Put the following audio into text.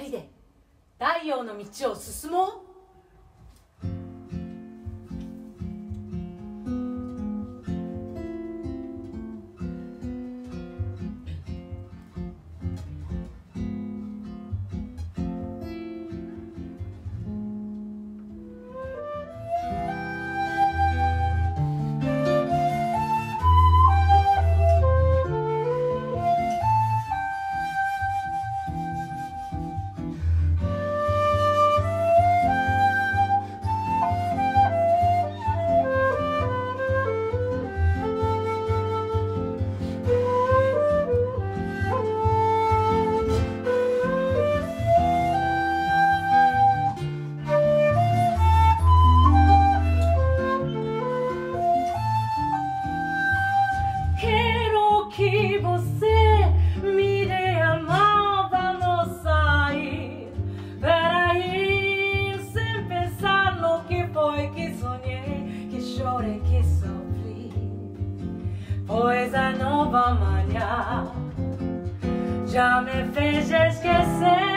人で太陽の道を進もう。que você me dê a mão pra não ir. Peraí, sem pensar no que foi que sonhei, que chorei, que sofri. Pois a nova manhã já me fez esquecer.